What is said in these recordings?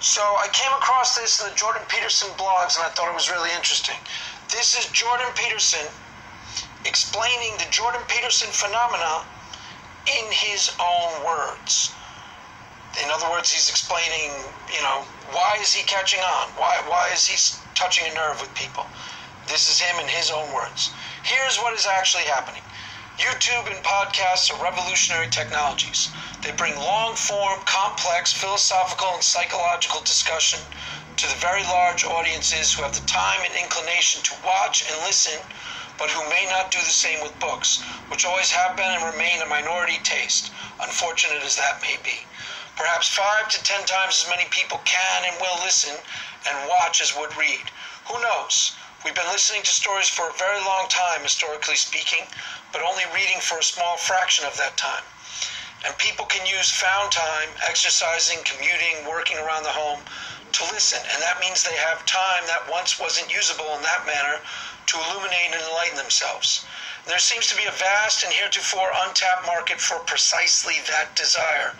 So I came across this in the Jordan Peterson blogs and I thought it was really interesting. This is Jordan Peterson explaining the Jordan Peterson phenomena in his own words. In other words, he's explaining, you know, why is he catching on? Why, why is he touching a nerve with people? This is him in his own words. Here's what is actually happening YouTube and podcasts are revolutionary technologies. They bring long form, complex philosophical and psychological discussion to the very large audiences who have the time and inclination to watch and listen, but who may not do the same with books, which always have been and remain a minority taste, unfortunate as that may be. Perhaps five to ten times as many people can and will listen and watch as would read. Who knows? We've been listening to stories for a very long time, historically speaking, but only reading for a small fraction of that time. And people can use found time, exercising, commuting, working around the home, to listen. And that means they have time that once wasn't usable in that manner to illuminate and enlighten themselves. And there seems to be a vast and heretofore untapped market for precisely that desire.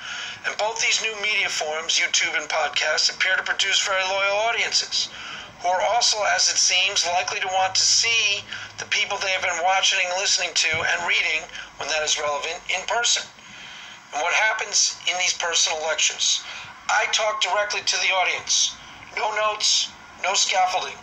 And both these new media forms, YouTube and podcasts, appear to produce very loyal audiences who are also, as it seems, likely to want to see the people they have been watching, and listening to, and reading, when that is relevant, in person. And what happens in these personal lectures? I talk directly to the audience. No notes, no scaffolding.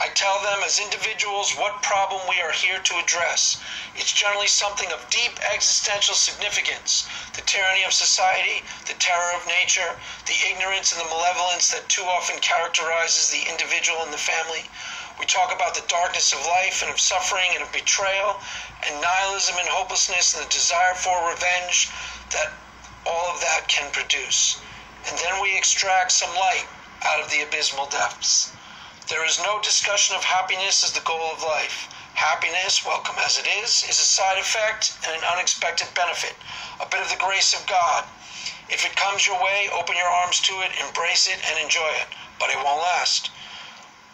I tell them as individuals what problem we are here to address. It's generally something of deep existential significance the tyranny of society, the terror of nature, the ignorance and the malevolence that too often characterizes the individual and the family. We talk about the darkness of life and of suffering and of betrayal and nihilism and hopelessness and the desire for revenge that all of that can produce. And then we extract some light out of the abysmal depths. There is no discussion of happiness as the goal of life. Happiness, welcome as it is, is a side effect and an unexpected benefit, a bit of the grace of God. If it comes your way, open your arms to it, embrace it, and enjoy it. But it won't last.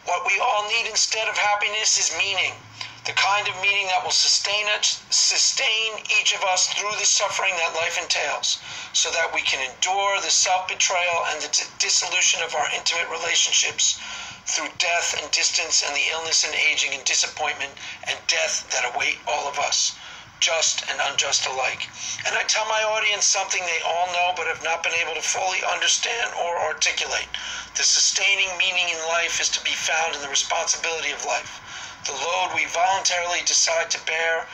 What we all need instead of happiness is meaning the kind of meaning that will sustain us, sustain each of us through the suffering that life entails, so that we can endure the self-betrayal and the dissolution of our intimate relationships through death and distance and the illness and aging and disappointment and death that await all of us, just and unjust alike. And I tell my audience something they all know but have not been able to fully understand or articulate. The sustaining meaning in life is to be found in the responsibility of life the load we voluntarily decide to bear,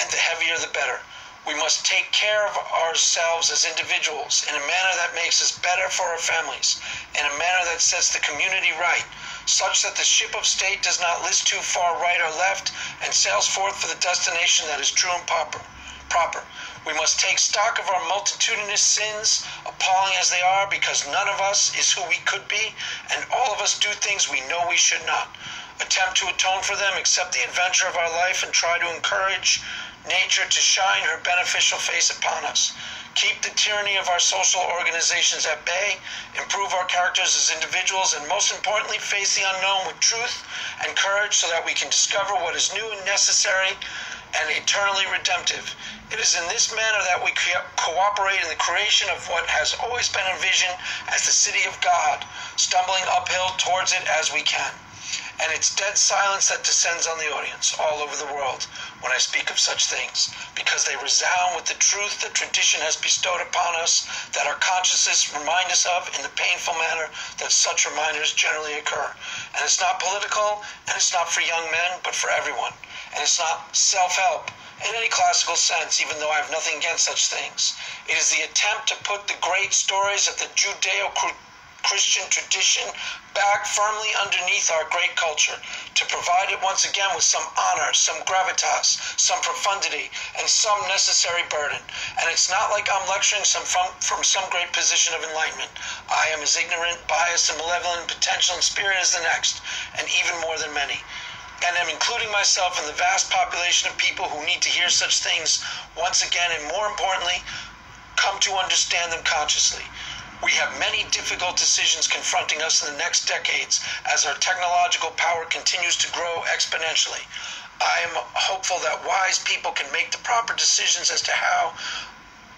and the heavier the better. We must take care of ourselves as individuals in a manner that makes us better for our families, in a manner that sets the community right, such that the ship of state does not list too far right or left and sails forth for the destination that is true and proper. proper. We must take stock of our multitudinous sins, appalling as they are, because none of us is who we could be, and all of us do things we know we should not attempt to atone for them, accept the adventure of our life, and try to encourage nature to shine her beneficial face upon us. Keep the tyranny of our social organizations at bay, improve our characters as individuals, and most importantly, face the unknown with truth and courage so that we can discover what is new and necessary and eternally redemptive. It is in this manner that we co- cooperate in the creation of what has always been envisioned as the city of God, stumbling uphill towards it as we can and it's dead silence that descends on the audience all over the world when I speak of such things, because they resound with the truth that tradition has bestowed upon us, that our consciences remind us of in the painful manner that such reminders generally occur. And it's not political, and it's not for young men, but for everyone. And it's not self help in any classical sense, even though I have nothing against such things. It is the attempt to put the great stories of the Judeo Christian tradition back firmly underneath our great culture, to provide it once again with some honor, some gravitas, some profundity, and some necessary burden. And it's not like I'm lecturing some from, from some great position of enlightenment. I am as ignorant, biased, and malevolent in potential and spirit as the next, and even more than many. And am including myself in the vast population of people who need to hear such things once again, and more importantly, come to understand them consciously. We have many difficult decisions confronting us in the next decades as our technological power continues to grow exponentially. I am hopeful that wise people can make the proper decisions as to how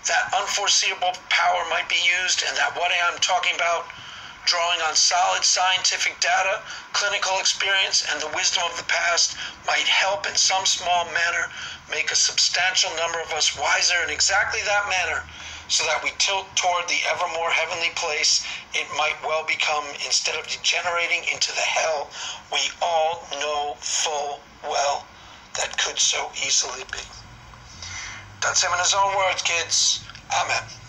that unforeseeable power might be used and that what I am talking about drawing on solid scientific data, clinical experience, and the wisdom of the past might help in some small manner make a substantial number of us wiser in exactly that manner so that we tilt toward the ever more heavenly place it might well become instead of degenerating into the hell we all know full well that could so easily be. That's him in his own words, kids. Amen.